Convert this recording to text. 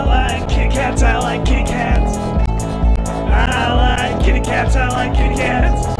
I like kitty cats, I like kitty cats. I like kitty cats, I like kitty cats.